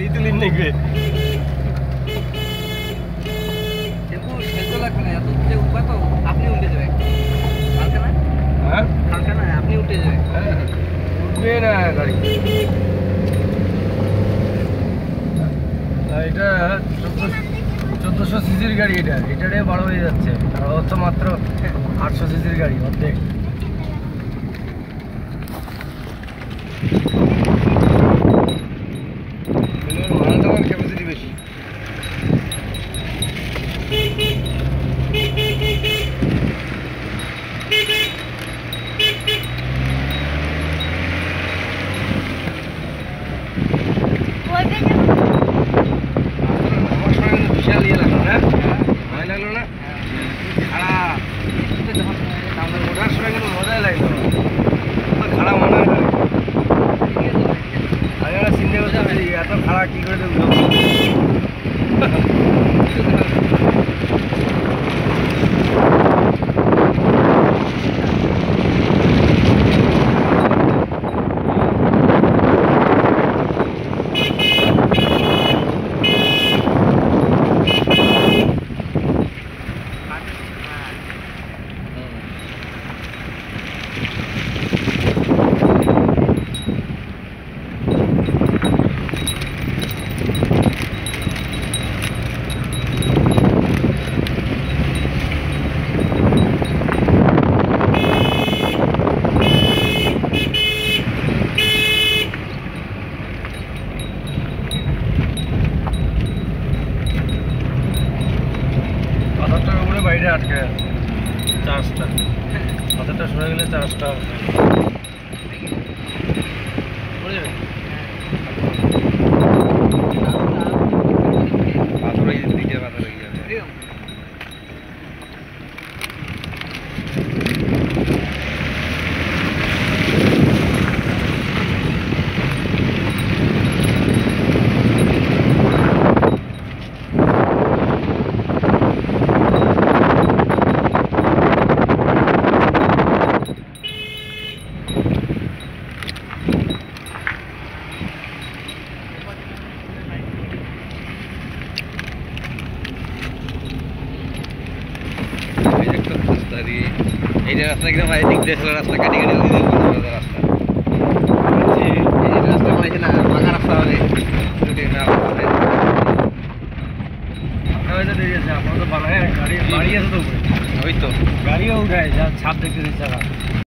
ঠেলি তুলি নেবে লাগবে না এত যে উঠবা তো আপনি উঠে যাবেন হালকা না? হ্যাঁ? হালকা না আপনি উঠে যাবেন উঠবে না গাড়ি। এটা চোদ্দোশো সিসির গাড়ি এটা। এটারে বড় হয়ে যাচ্ছে। আর তো মাত্র আটশো সিসির গাড়ি অর্ধেক। అలా టీ కూడా পাথরটার উপরে বাইরে আটকে চার্জটা। পাথরটা সরে গেলে চার্জটা। দিয়ে এই যে রাস্তা একদম এই দিক দিয়ে ছিল রাস্তা কাটি কাটি রাস্তা। এই রাস্তা বানাইছে না পাকা রাস্তা হবে যদি না গাড়ি বাড়ি আছে তো। ওই তো। গাড়িও উঠায় যা ছাপ দেখতে দিচ্ছে